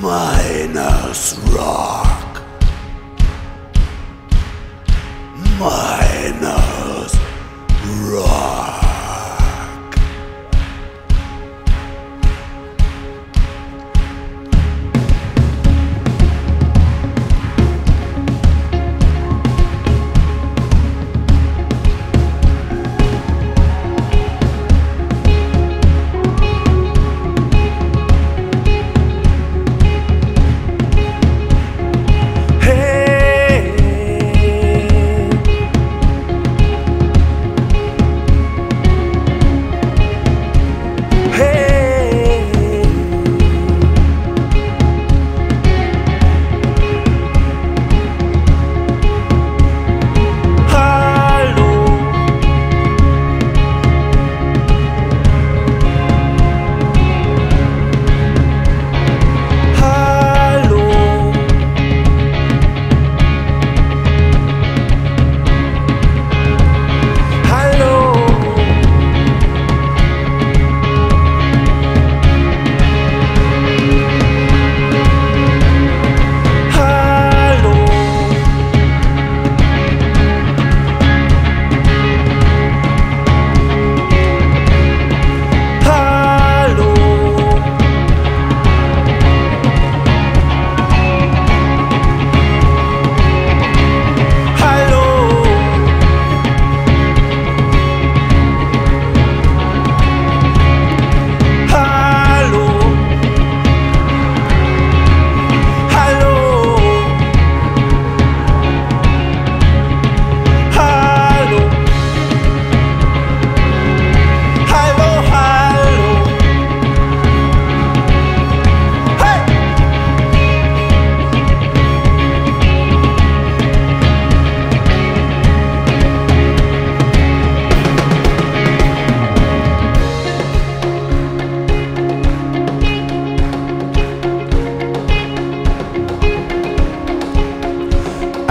Minus rock. Minus rock.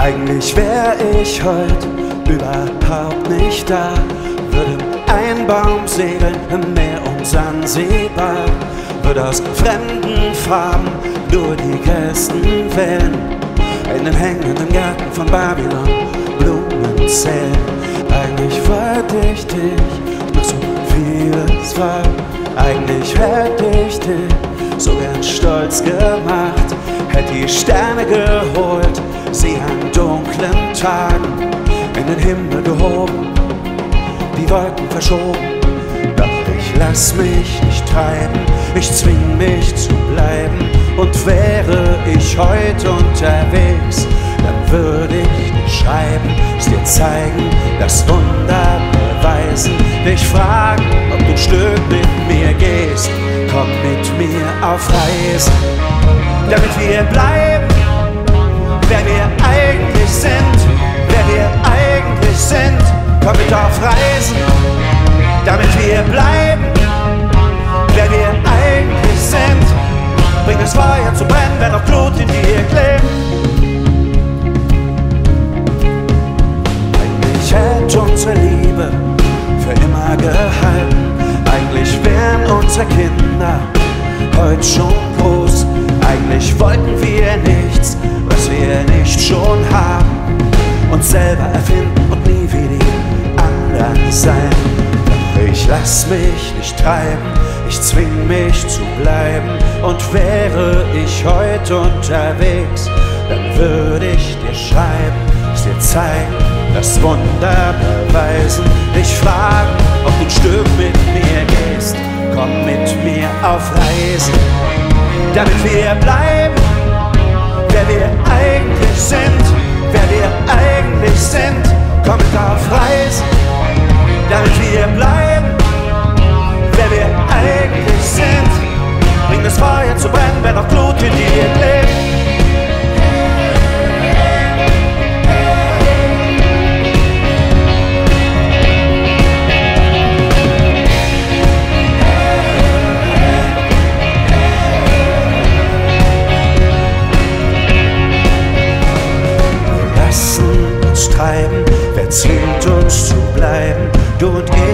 Eigentlich wär ich heut überhaupt nicht da. Würde ein Baum segeln im Meer unsansehbar. Würde aus fremden Farben nur die größten wählen. In den hängenden Garten von Babylon Blumen zählen. Eigentlich wollte ich dich, noch so vieles war. Eigentlich hätte ich dich so gern stolz gemacht. Hätte die Sterne geholt, sie dunklen Tagen in den Himmel gehoben, die Wolken verschoben. Doch ich lass mich nicht treiben, ich zwing mich zu bleiben. Und wäre ich heute unterwegs, dann würde ich dir schreiben, es dir zeigen, das Wunder beweisen, dich fragen, ob du ein Stück mit mir gehst. Komm mit mir auf Reisen, damit wir bleiben, wer wir eigentlich sind, wir eigentlich sind. Komm mit auf Reisen, damit wir bleiben, wer wir eigentlich sind. Bring das Feuer zu brennen, wenn noch Blut in dir klebt. Eigentlich hätte unsere Liebe für immer gehalten. Eigentlich wären unsere Kinder heute schon groß. Eigentlich wollten wir nichts, was wir nicht schon haben. Uns selber erfinden und nie wie die anderen sein. Doch ich lass mich nicht treiben, ich zwing mich zu bleiben. Und wäre ich heute unterwegs, dann würde ich dir schreiben, es dir zeigen, das Wunder beweisen. Dich fragen, ob du ein Stück mit mir gehst. Komm mit mir auf Reisen, damit wir bleiben, wer wir eigentlich sind, wer wir eigentlich sind. Komm mit auf Reisen, damit wir bleiben, wer wir eigentlich sind. Bring das Feuer zu brennen, wenn noch Blut in dir klebt.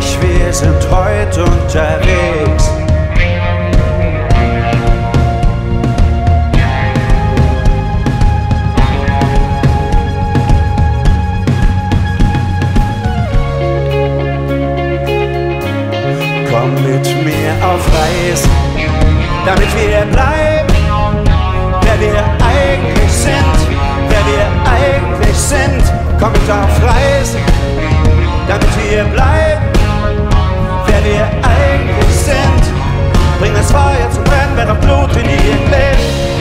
ich, wir sind heute unterwegs. Komm mit mir auf Reisen, damit wir bleiben, wer wir eigentlich sind, wer wir eigentlich sind. Komm mit auf Reisen damit wir bleiben. Wer wir eigentlich sind. Bring das Feuer zum Brennen, wenn auf Blut in ihr lebt.